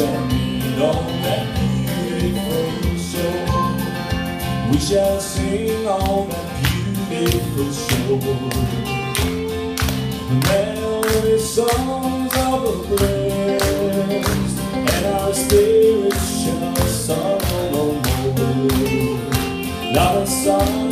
meet on that beautiful shore. We shall sing on that beautiful shore. The melody songs of the blessed, and our spirits shall sorrow no more. Not a sign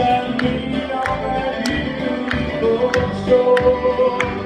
shall on that beautiful shore.